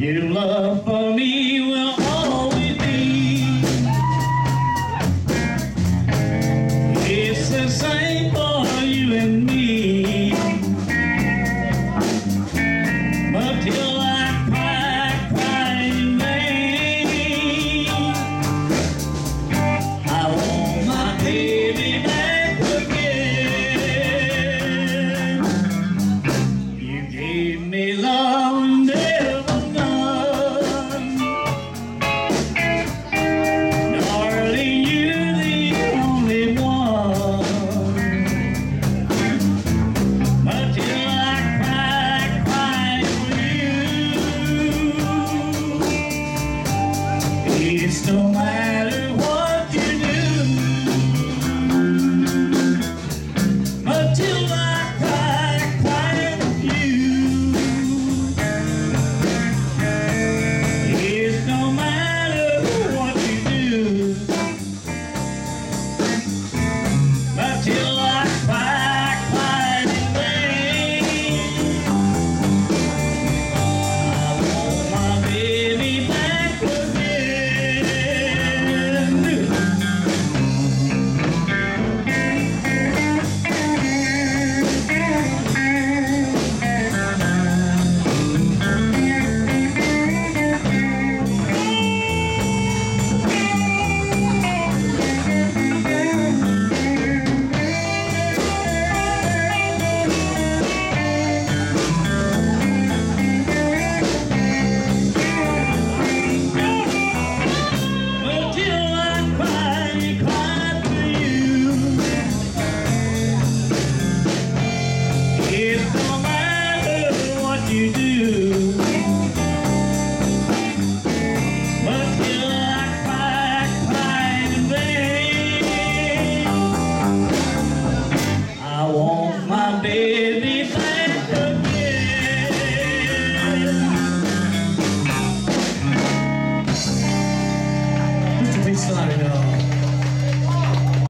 Your love for me will always be. It's the same for you and me. It's no matter